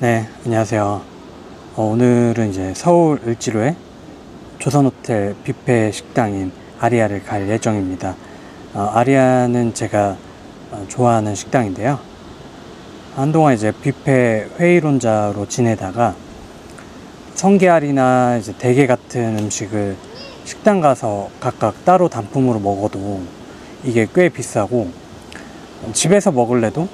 네, 안녕하세요. 어, 오늘은 이제 서울 을지로의 조선호텔 뷔페 식당인 아리아를 갈 예정입니다. 어, 아리아는 제가 어, 좋아하는 식당인데요. 한동안 이제 뷔페 회의론자로 지내다가 성게알이나 이제 대게 같은 음식을 식당 가서 각각 따로 단품으로 먹어도 이게 꽤 비싸고 집에서 먹을래도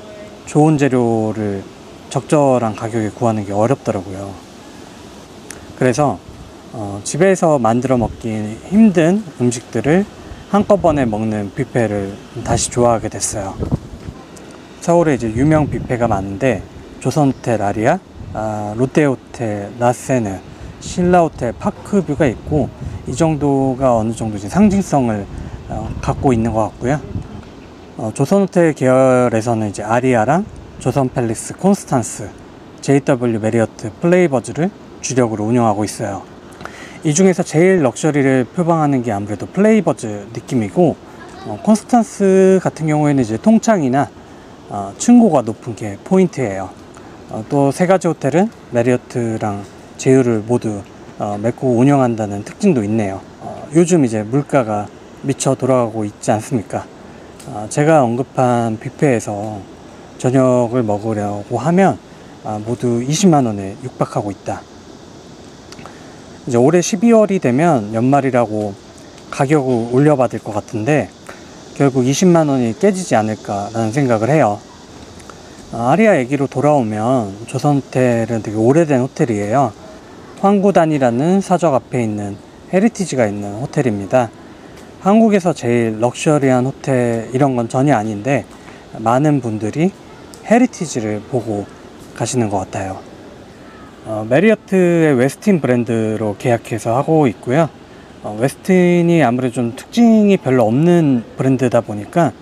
좋은 재료를 적절한 가격에 구하는 게 어렵더라고요. 그래서 어, 집에서 만들어 먹기 힘든 음식들을 한꺼번에 먹는 뷔페를 다시 좋아하게 됐어요. 서울에 이제 유명 뷔페가 많은데 조선호텔 아리아, 아, 롯데호텔 라세느, 신라호텔 파크뷰가 있고 이 정도가 어느 정도 이제 상징성을 어, 갖고 있는 것 같고요. 어, 조선호텔 계열에서는 이제 아리아랑 조선팰리스 콘스탄스, JW 메리어트 플레이버즈를 주력으로 운영하고 있어요. 이 중에서 제일 럭셔리를 표방하는 게 아무래도 플레이버즈 느낌이고 어, 콘스탄스 같은 경우에는 이제 통창이나 어, 층고가 높은 게 포인트예요. 어, 또 세 가지 호텔은 메리어트랑 제휴를 모두 어, 맺고 운영한다는 특징도 있네요. 어, 요즘 이제 물가가 미쳐 돌아가고 있지 않습니까? 어, 제가 언급한 뷔페에서 저녁을 먹으려고 하면 아, 모두 20만 원에 육박하고 있다. 이제 올해 12월이 되면 연말이라고 가격을 올려받을 것 같은데 결국 20만 원이 깨지지 않을까라는 생각을 해요. 아, 아리아 얘기로 돌아오면 조선호텔은 되게 오래된 호텔이에요. 환구단이라는 사적 앞에 있는 heritage가 있는 호텔입니다. 한국에서 제일 럭셔리한 호텔 이런 건 전혀 아닌데 많은 분들이 heritage를 보고 가시는 것 같아요. 어, 메리어트의 웨스틴 브랜드로 계약해서 하고 있고요. 어, 웨스틴이 아무래도 좀 특징이 별로 없는 브랜드다 보니까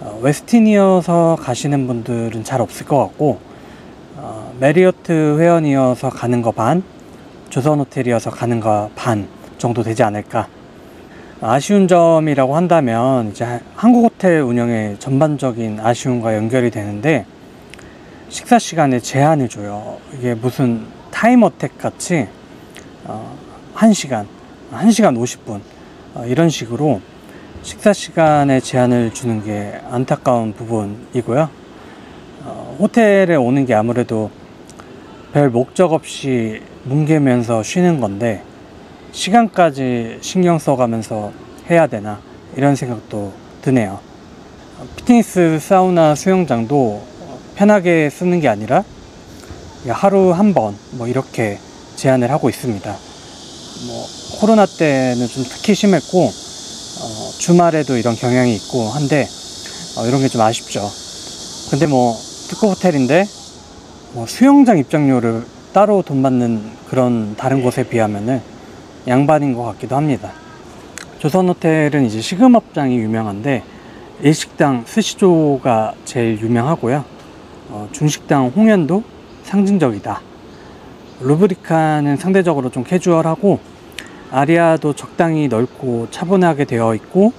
어, 웨스틴이어서 가시는 분들은 잘 없을 것 같고 어, 메리어트 회원이어서 가는 거 반, 조선 호텔이어서 가는 거 반 정도 되지 않을까. 아쉬운 점이라고 한다면 이제 한국 호텔 운영의 전반적인 아쉬움과 연결이 되는데 식사 시간에 제한을 줘요. 이게 무슨 time attack 같이 어, 1시간, 1시간 50분 어, 이런 식으로 식사 시간에 제한을 주는 게 안타까운 부분이고요. 어, 호텔에 오는 게 아무래도 별 목적 없이 뭉개면서 쉬는 건데 시간까지 신경 써가면서 해야 되나 이런 생각도 드네요. 피트니스 사우나 수영장도 편하게 쓰는 게 아니라 하루 한 번 뭐 이렇게 제한을 하고 있습니다. 뭐 코로나 때는 좀 특히 심했고 어, 주말에도 이런 경향이 있고 한데 어, 이런 게 좀 아쉽죠. 근데 뭐 특급 호텔인데 뭐 수영장 입장료를 따로 돈 받는 그런 다른 곳에 비하면은 양반인 것 같기도 합니다. 조선호텔은 이제 식음업장이 유명한데 일식당 스시조가 제일 유명하고요. 어, 중식당 홍현도 상징적이다. 루브리카는 상대적으로 좀 캐주얼하고 아리아도 적당히 넓고 차분하게 되어 있고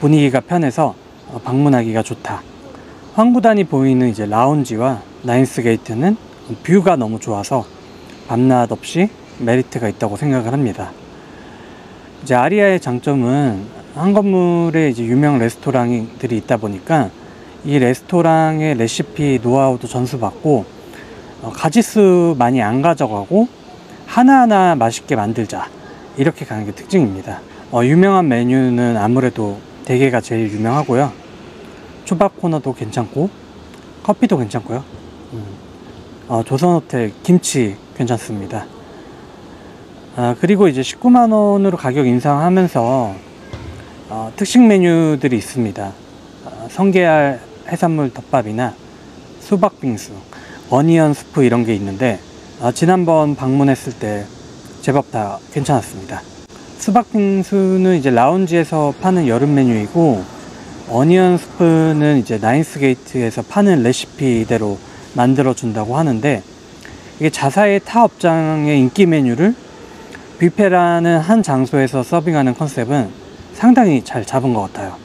분위기가 편해서 어, 방문하기가 좋다. 환구단이 보이는 이제 라운지와 나인스 게이트는 view가 너무 좋아서 밤낮 없이 메리트가 있다고 생각을 합니다. 이제 아리아의 장점은 한 건물에 이제 유명 레스토랑들이 있다 보니까 이 레스토랑의 레시피 노하우도 전수받고 어, 가지수 많이 안 가져가고 하나하나 맛있게 만들자 이렇게 가는 게 특징입니다. 어, 유명한 메뉴는 아무래도 대게가 제일 유명하고요. 초밥 코너도 괜찮고 커피도 괜찮고요. 음. 어, 조선호텔 김치 괜찮습니다. 아, 그리고 이제 19만 원으로 가격 인상하면서 어, 특식 메뉴들이 있습니다. 어, 성게알 해산물 덮밥이나 수박 빙수, 어니언 스프 이런 게 있는데 어, 지난번 방문했을 때 제법 다 괜찮았습니다. 수박 빙수는 이제 라운지에서 파는 여름 메뉴이고 onion 스프는 이제 나인스 게이트에서 파는 레시피대로 만들어 준다고 하는데 이게 자사의 타 업장의 인기 메뉴를 뷔페라는 한 장소에서 서빙하는 컨셉은 상당히 잘 잡은 것 같아요.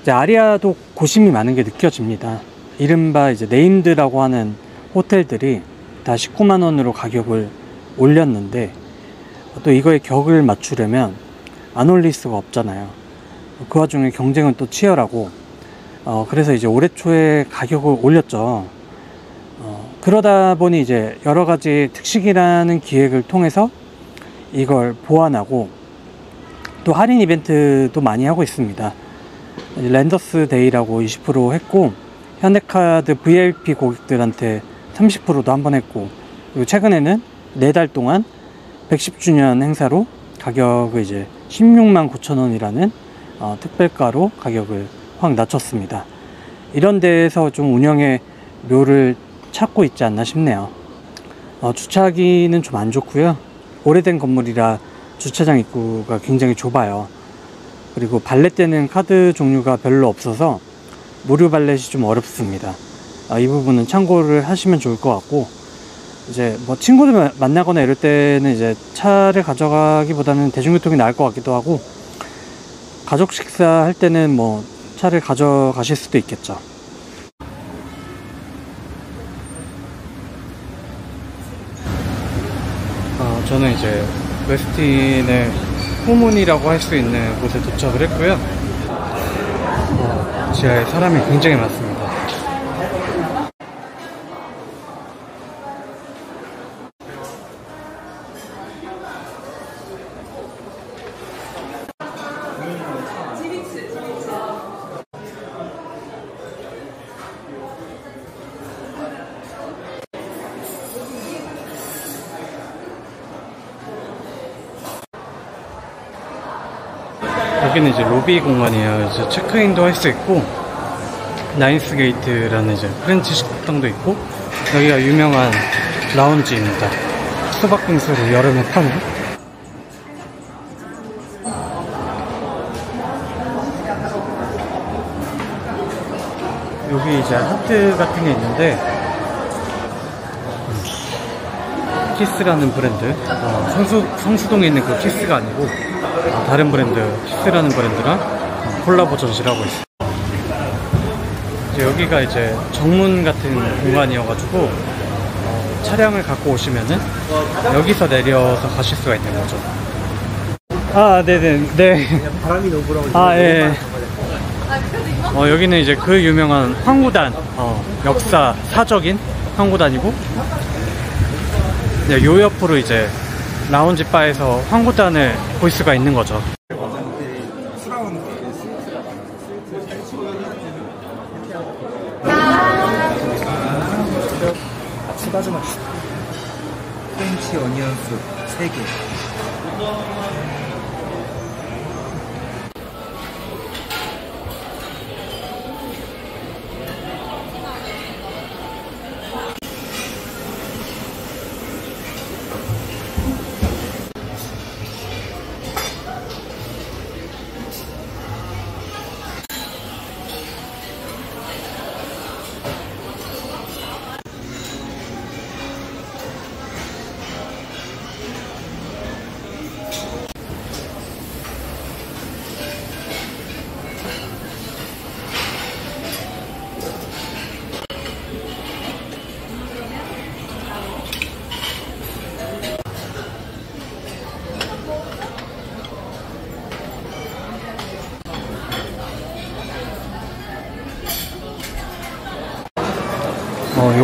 이제 아리아도 고심이 많은 게 느껴집니다. 이른바 이제 네임드라고 하는 호텔들이 다 19만 원으로 가격을 올렸는데 또 이거의 격을 맞추려면 안 올릴 수가 없잖아요. 그 와중에 경쟁은 또 치열하고 어, 그래서 이제 올해 초에 가격을 올렸죠. 어, 그러다 보니 이제 여러 가지 특식이라는 기획을 통해서 이걸 보완하고 또 할인 이벤트도 많이 하고 있습니다. 랜더스 데이라고 20% 했고 현대카드 VIP 고객들한테 30%도 한 번 했고 그리고 최근에는 4달 동안 110주년 행사로 가격을 이제 16만 9천 원이라는 어, 특별가로 가격을 확 낮췄습니다. 이런 데에서 좀 운영의 묘를 찾고 있지 않나 싶네요. 어, 주차하기는 좀 안 좋고요. 오래된 건물이라 주차장 입구가 굉장히 좁아요. 그리고 발렛 때는 카드 종류가 별로 없어서 무료 발렛이 좀 어렵습니다. 아, 이 부분은 참고를 하시면 좋을 것 같고 이제 뭐 친구들 만나거나 이럴 때는 이제 차를 가져가기보다는 대중교통이 나을 것 같기도 하고 가족 식사 할 때는 뭐 차를 가져가실 수도 있겠죠. 저는 이제 웨스틴의 후문이라고 할 수 있는 곳에 도착을 했고요. 어, 지하에 사람이 굉장히 많습니다. 여기는 이제 로비 공간이에요. 이제 체크인도 할 수 있고 나인스 게이트라는 이제 French 식당도 있고 여기가 유명한 라운지입니다. 수박 빙수를 여름에 파는 여기 이제 하트 같은 게 있는데 키스라는 브랜드 어, 성수, 성수동에 있는 그 키스가 아니고 다른 브랜드 키스라는 브랜드랑 콜라보 전시를 하고 있어요. 이제 여기가 이제 정문 같은 공간이어가지고 어, 차량을 갖고 오시면은 여기서 내려서 가실 수가 있는 거죠. 아 네네 네. 바람이 너무 불어가지고. 아, 예. 어, 여기는 이제 그 유명한 환구단, 어, 역사, 사적인 환구단이고, 네, 요 옆으로 이제 라운지 바에서 황구단을 볼 수가 있는 거죠. 추가 좀 합시다 프렌치 어니언 숲 3개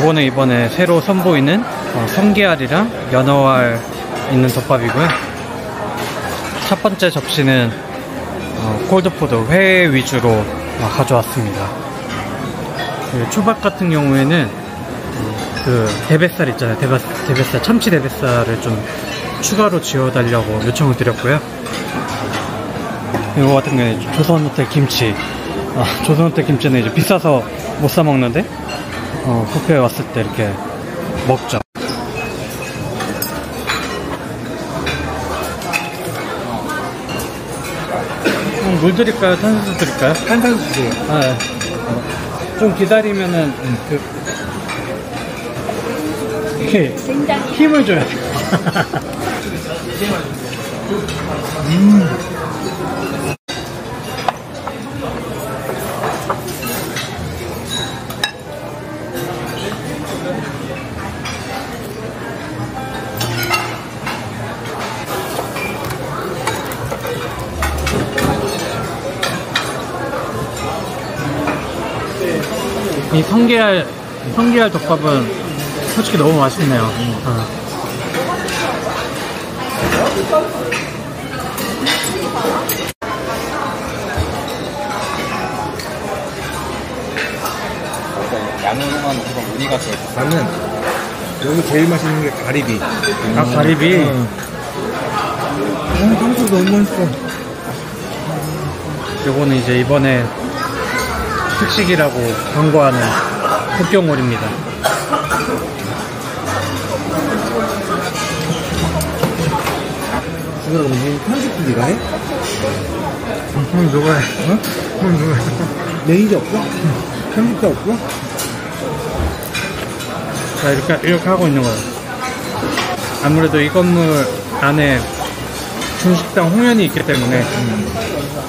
요거는 이번에 새로 선보이는 어, 성게알이랑 연어알 있는 덮밥이고요. 첫 번째 접시는 어, 콜드푸드 회 위주로 어, 가져왔습니다. 그 초밥 같은 경우에는 어, 그 대뱃살 있잖아요. 대뱃, 대뱃살, 참치 대뱃살을 좀 추가로 지어 달라고 요청을 드렸고요. 이거 같은 경우에 조선호텔 김치. 어, 조선호텔 김치는 이제 비싸서 못 사 먹는데 어, 뷔페에 왔을 때 이렇게 먹죠. 음, 물 드릴까요? 탄산수 드릴까요? 탄산수 주세요 아, 네. 어, 좀 기다리면은 그 이렇게 힘을 줘야 돼. 이 성게알 성게알 덮밥은 솔직히 너무 맛있네요. 어. 양으로만 우선 무늬가 제일 나는 여기 제일 맛있는 게 가리비. 아 가리비. 어, 탕수육 너무 맛있어. 요거는 이제 이번에 특식이라고 광고하는 북경올입니다. 이거 무슨 편집도 네가 해? 그럼 누가 해? 어? 그럼 누가 해? 매니저 없어? 편집자 없어? 자 이렇게 이렇게 하고 있는 거예요. 아무래도 이 건물 안에 중식당 홍연이 있기 때문에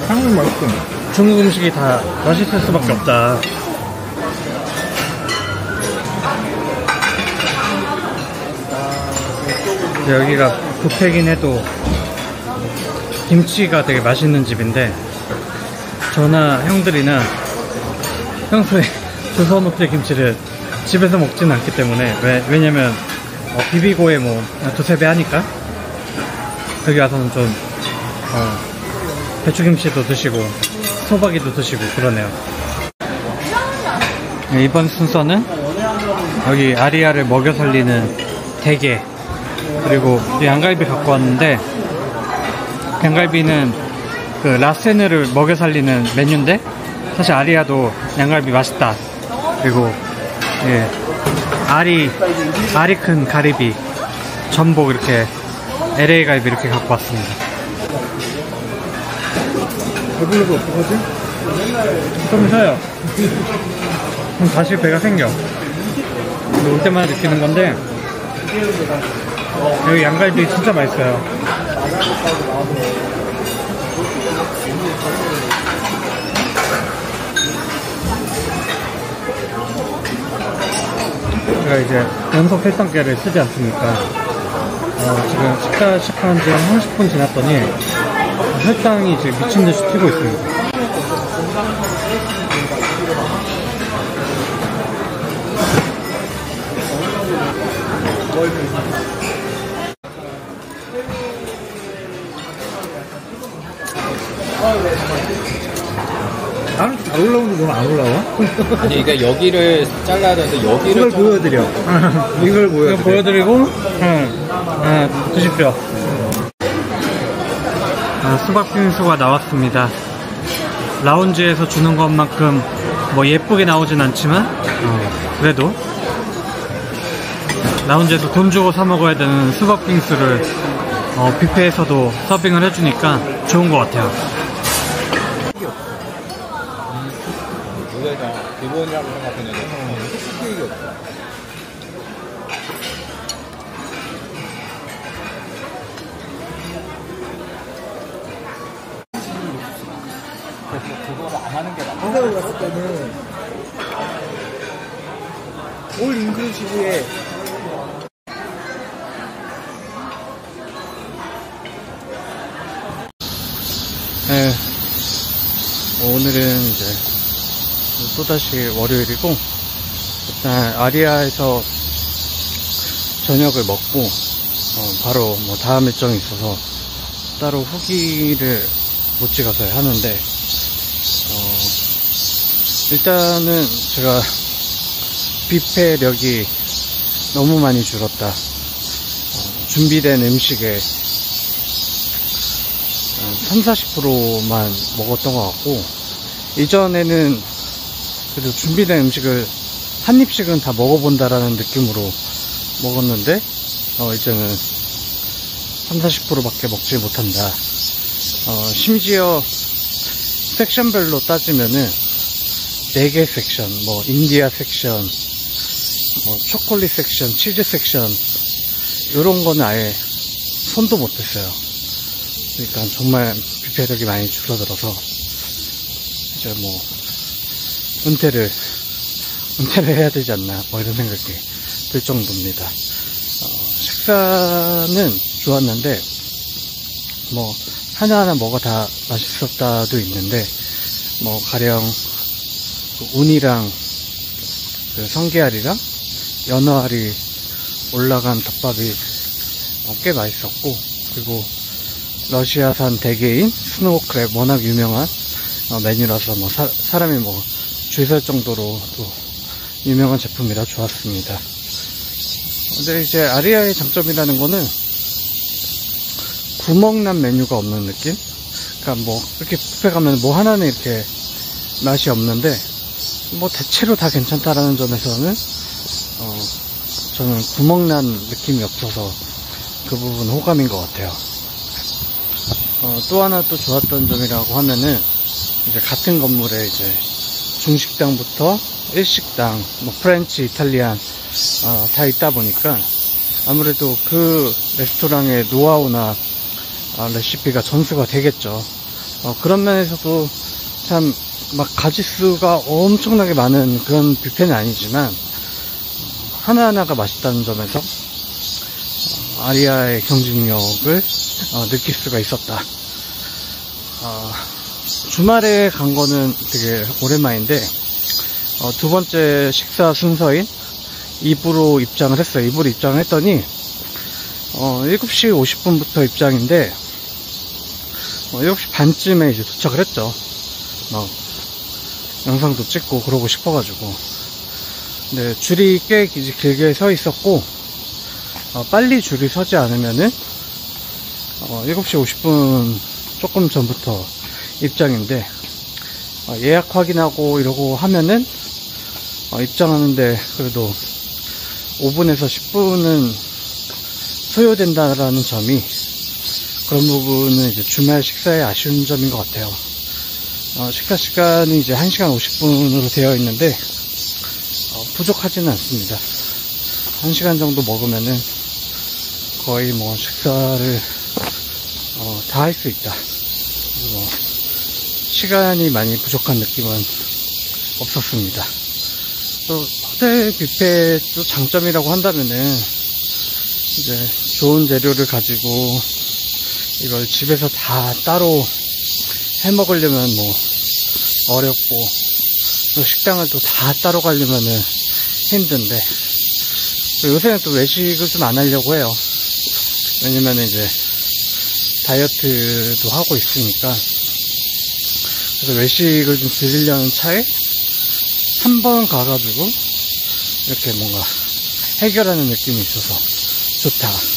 탕수육 맛있어. 중국 음식이 다 맛있을 수밖에 없다. 여기가 뷔페긴 해도 김치가 되게 맛있는 집인데 저나 형들이나 평소에 조선 호텔 김치를 집에서 먹지는 않기 때문에 왜, 왜냐면 어, 비비고에 뭐 두세 배 하니까 여기 와서는 좀 어, 배추김치도 드시고 소박이도 드시고 그러네요. 네, 이번 순서는 여기 아리아를 먹여 살리는 대게 그리고 이 양갈비 갖고 왔는데 양갈비는 그 라세느를 먹여 살리는 메뉴인데 사실 아리아도 양갈비 맛있다. 그리고 예 알이 알이 큰 가리비 전복 이렇게 LA 갈비 이렇게 갖고 왔습니다. 배불러도 어떡하지? 좀 쉬어요. 그럼 다시 배가 생겨. 올 때마다 느끼는 건데, 여기 양갈비 진짜 맛있어요. 제가 이제 연속 혈당계를 쓰지 않습니까? 어, 지금 식사 시작한 지한 30분 지났더니 혈당이 지금 미친 듯이 튀고 있습니다. 나는 잘 올라오는데 너는 안 올라와? 아니 이게 여기를 잘라야 되는데 여기를 이걸 보여드려. 이걸 보여드려. 보여드리고, 응, 응, 드십시오. 아, 수박 빙수가 나왔습니다. 라운지에서 주는 것만큼 뭐 예쁘게 나오진 않지만, 어, 그래도 라운지에서 돈 주고 사 먹어야 되는 수박 빙수를 어, 뷔페에서도 서빙을 해주니까 좋은 것 같아요. 무대가 기본이라고 생각했는 안 하는 게 낫다. 한국에 갔을 때는 올 인클루시브에 네. 오늘은 이제 또다시 월요일이고 일단 아리아에서 저녁을 먹고 어, 바로 뭐 다음 일정이 있어서 따로 후기를 못 찍어서 하는데 어, 일단은 제가 뷔페력이 너무 많이 줄었다. 어, 준비된 음식에 3, 40%만 먹었던 것 같고, 이전에는 그래도 준비된 음식을 한 입씩은 다 먹어본다라는 느낌으로 먹었는데, 어, 이제는 3, 40%밖에 먹지 못한다. 어, 심지어 섹션별로 따지면은 4개 섹션, 뭐, 인디아 섹션, 뭐, 초콜릿 섹션, 치즈 섹션, 이런 거는 아예 손도 못 댔어요. 그러니까 정말 뷔페력이 많이 줄어들어서 이제 뭐 은퇴를 은퇴를 해야 되지 않나 뭐 이런 생각이 들 정도입니다. 어, 식사는 좋았는데 뭐 하나하나 뭐가 다 맛있었다도 있는데 뭐 가령 그 우니랑 그 성게알이랑 연어알이 올라간 덮밥이 어, 꽤 맛있었고 그리고 러시아산 대게인 snow crab 워낙 유명한 어, 메뉴라서 뭐 사, 사람이 뭐 줄 설 정도로 또 유명한 제품이라 좋았습니다. 근데 이제 아리아의 장점이라는 거는 구멍난 메뉴가 없는 느낌? 그러니까 뭐 이렇게 뷔페 가면 뭐 하나는 이렇게 맛이 없는데 뭐 대체로 다 괜찮다라는 점에서는 어, 저는 구멍난 느낌이 없어서 그 부분 호감인 것 같아요. 어, 또 하나 또 좋았던 점이라고 하면은 이제 같은 건물에 이제 중식당부터 일식당, 뭐 French, Italian 어, 다 있다 보니까 아무래도 그 레스토랑의 노하우나 어, 레시피가 전수가 되겠죠. 어, 그런 면에서도 참 막 가지수가 엄청나게 많은 그런 뷔페는 아니지만 어, 하나하나가 맛있다는 점에서 어, 아리아의 경쟁력을 어, 느낄 수가 있었다. 어, 주말에 간 거는 되게 오랜만인데 어, 두 번째 식사 순서인 2부로 입장을 했어요. 2부로 입장을 했더니 어, 7시 50분부터 입장인데 어, 7시 반쯤에 이제 도착을 했죠. 막 영상도 찍고 그러고 싶어가지고 근데 줄이 꽤 길- 길게 서 있었고 어, 빨리 줄이 서지 않으면은 어, 7시 50분 조금 전부터 입장인데 어, 예약 확인하고 이러고 하면은 어, 입장하는데 그래도 5분에서 10분은 소요된다라는 점이 그런 부분은 이제 주말 식사의 아쉬운 점인 것 같아요. 어, 식사 시간이 이제 1시간 50분으로 되어 있는데 어, 부족하지는 않습니다. 1시간 정도 먹으면은 거의 뭐 식사를 어, 다 할 수 있다. 그래서 뭐 시간이 많이 부족한 느낌은 없었습니다. 또 호텔 뷔페 또 장점이라고 한다면은 이제 좋은 재료를 가지고 이걸 집에서 다 따로 해 먹으려면 뭐 어렵고 또 식당을 또 다 따로 가려면은 힘든데 또 요새는 또 외식을 좀 안 하려고 해요. 왜냐면 이제 다이어트도 하고 있으니까 그래서 외식을 좀 즐기려는 차에 한 번 가가지고 이렇게 뭔가 해결하는 느낌이 있어서 좋다.